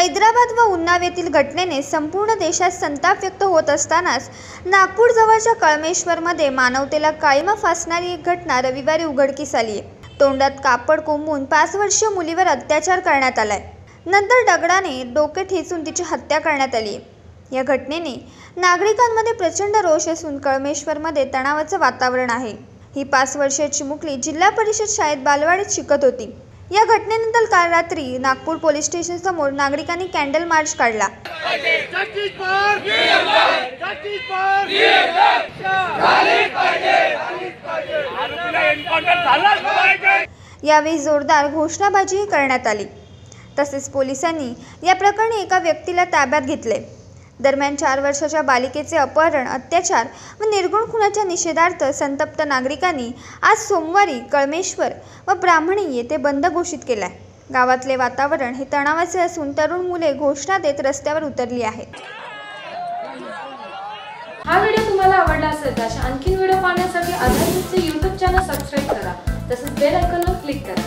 हैदराबाद व उन्नाव येथील घटनेने संपूर्ण देशात संताप व्यक्त होत असतानाच नागपूर जवळच्या कळमेश्वरमध्ये मानवतेला काळीमा फासणारी एक घटना रविवारी उघडकीस आली आहे. तोंडात कापड कोंबून पाच वर्षीय मुलीवर अत्याचार करण्यात आलाय. नंतर दगडाने डोके ठेचून तिची हत्या करण्यात आली आहे. या घटनेने नागरिकांमध्ये प्रचंड रोष असून कळमेश्वरमध्ये तणावाचं वातावरण आहे. ही पाच वर्षाची चिमुकली जिल्हा परिषद शाळेत बालवाडीत शिकत होती. या घटनेनंतर काल रात्री नागपूर पोलीस स्टेशन समोर नागरिकांनी कॅन्डल मार्च काढला. यावेळी जोरदार घोषणाबाजीही करण्यात आली. तसेच पोलिसांनी या प्रकरणी एका व्यक्तीला ताब्यात घेतले. दरम्यान चार वर्षाच्या बालिकेचे अपहरण अत्याचार व निर्गुण खुनाच्या निषेधार्थ संतप्त नागरिकांनी आज सोमवारी कळमेश्वर व ब्राह्मणी येथे बंद घोषित केलाय. गावातले वातावरण हे तणावाचे असून तरुण मुले घोषणा देत रस्त्यावर उतरली आहेत. हा व्हिडिओ तुम्हाला आवडला असेल तर आणखी व्हिडिओ पाहण्यासाठी आधारितचे यूट्यूब चॅनल सबस्क्राईब करा. तसंच बेल आयकॉनवर क्लिक करा.